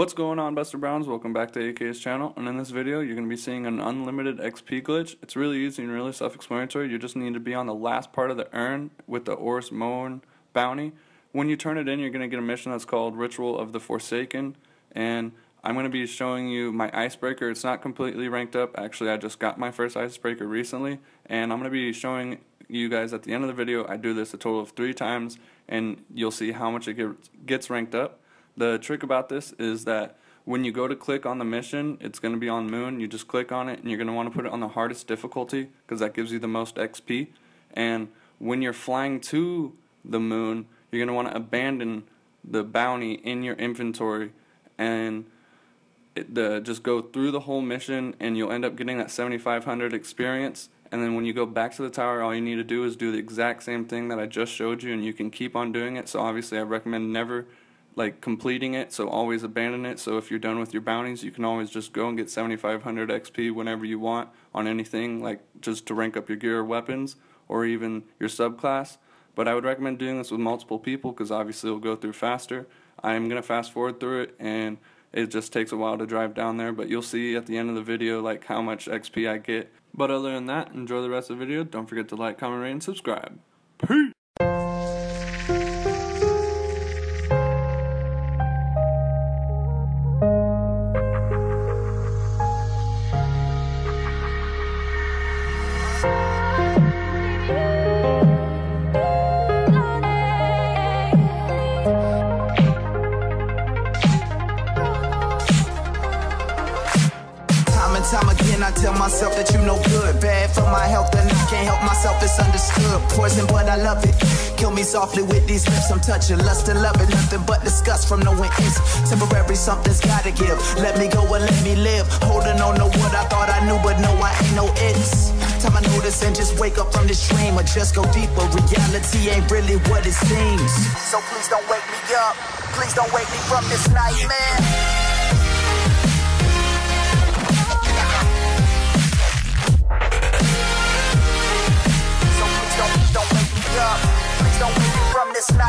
What's going on Buster Browns? Welcome back to AK's channel and in this video you're going to be seeing an unlimited XP glitch. It's really easy and really self-explanatory. You just need to be on the last part of the urn with the Eris Morn bounty. When you turn it in you're going to get a mission that's called Ritual of the Forsaken and I'm going to be showing you my icebreaker. It's not completely ranked up. Actually I just got my first icebreaker recently and I'm going to be showing you guys at the end of the video. I do this a total of three times and you'll see how much it gets ranked up. The trick about this is that when you go to click on the mission, it's going to be on Moon. You just click on it and you're going to want to put it on the hardest difficulty because that gives you the most XP. And when you're flying to the Moon, you're going to want to abandon the bounty in your inventory and it, the, just go through the whole mission and you'll end up getting that 7500 experience and then when you go back to the tower all you need to do is do the exact same thing that I just showed you and you can keep on doing it so obviously I recommend never like completing it, so always abandon it. So if you're done with your bounties, you can always just go and get 7500 XP whenever you want on anything, like just to rank up your gear or weapons or even your subclass. But I would recommend doing this with multiple people because obviously it'll go through faster. I'm going to fast forward through it and it just takes a while to drive down there, but you'll see at the end of the video like how much XP I get. But other than that, enjoy the rest of the video. Don't forget to like, comment, rate, and subscribe. Peace! I tell myself that you no good. Bad for my health, and I can't help myself, it's understood. Poison, but I love it. Kill me softly with these lips, I'm touching. Lust and love it, nothing but disgust from no one is. Temporary, something's gotta give. Let me go and let me live. Holding on to what I thought I knew, but no, I ain't no it's. Time I notice and just wake up from this dream or just go deeper. Reality ain't really what it seems. So please don't wake me up. Please don't wake me from this nightmare.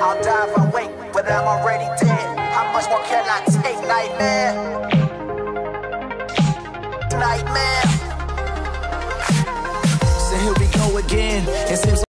I'll die if I wait, but I'm already dead. How much more can I take? Nightmare. Nightmare. So here we go again. It seems